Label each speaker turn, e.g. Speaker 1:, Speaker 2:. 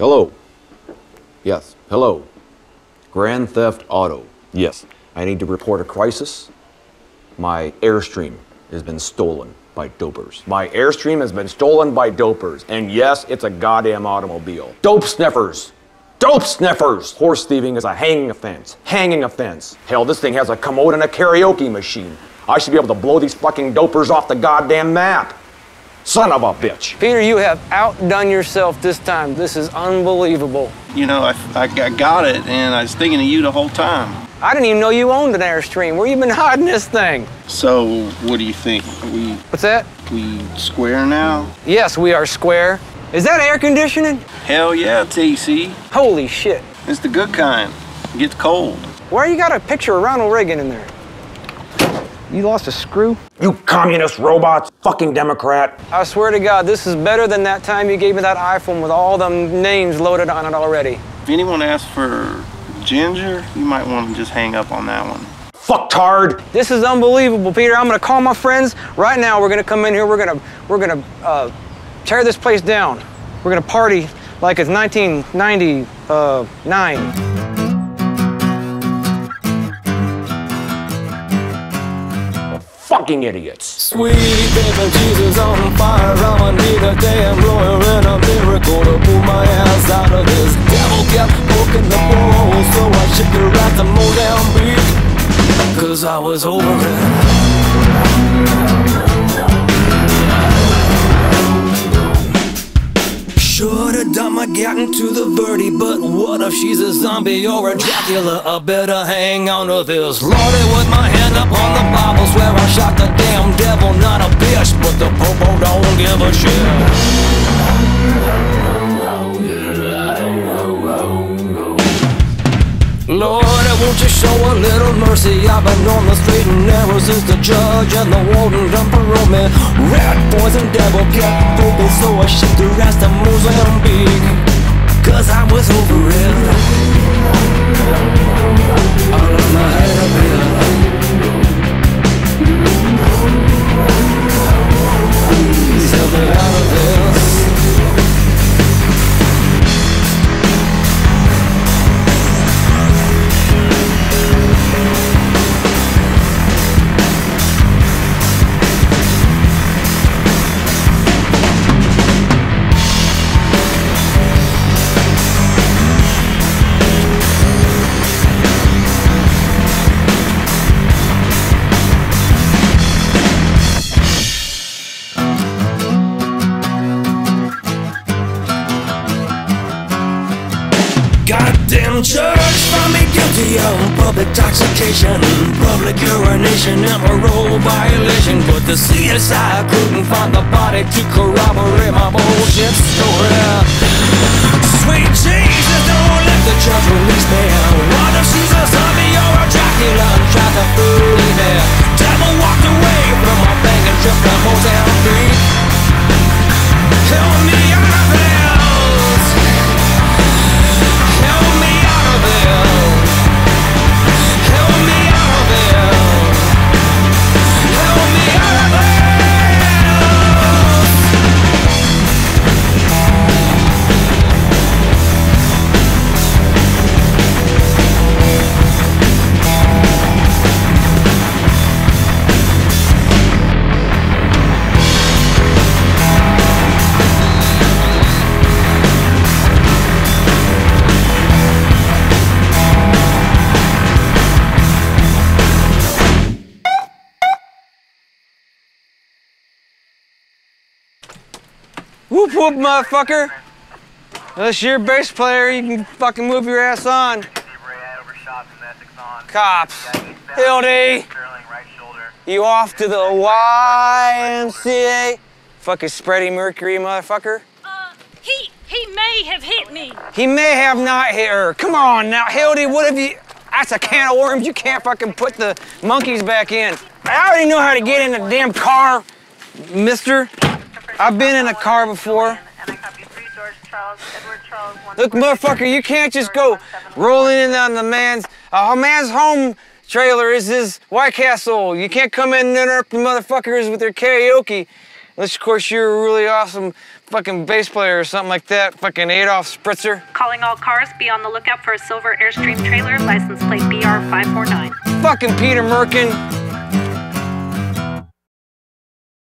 Speaker 1: Hello. Yes, hello. Grand Theft Auto. Yes, I need to report a crisis. My Airstream has been stolen by dopers. My Airstream has been stolen by dopers. And yes, it's a goddamn automobile. Dope sniffers! Dope sniffers! Horse thieving is a hanging offense. Hanging offense. Hell, this thing has a commode and a karaoke machine. I should be able to blow these fucking dopers off the goddamn map. Son of a bitch.
Speaker 2: Peter, you have outdone yourself this time. This is unbelievable.
Speaker 3: You know, I, I, I got it, and I was thinking of you the whole time.
Speaker 2: I didn't even know you owned an Airstream. Where you been hiding this thing?
Speaker 3: So, what do you think? We
Speaker 2: What's that?
Speaker 3: we square now?
Speaker 2: Yes, we are square. Is that air conditioning?
Speaker 3: Hell yeah, TC.
Speaker 2: Holy shit.
Speaker 3: It's the good kind. It gets cold.
Speaker 2: Why you got a picture of Ronald Reagan in there? You lost a screw?
Speaker 1: You communist robots, fucking Democrat.
Speaker 2: I swear to God, this is better than that time you gave me that iPhone with all them names loaded on it already.
Speaker 3: If anyone asks for ginger, you might want to just hang up on that one.
Speaker 1: Fucktard.
Speaker 2: This is unbelievable, Peter. I'm gonna call my friends right now. We're gonna come in here. We're gonna we're gonna uh, tear this place down. We're gonna party like it's 1999.
Speaker 1: Fucking idiots.
Speaker 4: Sweet baby Jesus on fire, I'ma need a damn lawyer and a miracle to pull my ass out of this. Devil kept poking the ball, so I shipped her out to Mozambique. Cause I was over it. Should've done my getting to the Verde, but what if she's a zombie or a Dracula? I better hang on to this. Lordy, with my hand up on the swear I shot the damn devil, not a bitch, but the popo don't give a shit. Lord, won't you show a little mercy? I've been on the straight and narrow since the judge and the warden her on me. Rat poison devil kept open, so I shipped the rest to Mozambique. Church found me guilty of public intoxication, public urination, and parole violation. But the CSI couldn't find the body to corroborate my bullshit story.
Speaker 2: Whoop whoop, motherfucker. Unless you're a bass player, you can fucking move your ass on. Cops. Hildy. You off to the YMCA? Fucking Freddie Mercury, motherfucker.
Speaker 5: Uh, he he may have hit me.
Speaker 2: He may have not hit her. Come on now, Hildy, what have you... That's a can of worms. You can't fucking put the monkeys back in. I already know how to get in a damn car, mister. I've been in a car before. Look, motherfucker, you can't just go rolling in on the man's uh, a man's home trailer is his White Castle. You can't come in and interrupt the motherfuckers with their karaoke. Unless, of course, you're a really awesome fucking bass player or something like that. Fucking Adolf Spritzer.
Speaker 6: Calling all cars, be on the lookout for a silver Airstream trailer, license plate BR549.
Speaker 2: Fucking Peter Merkin.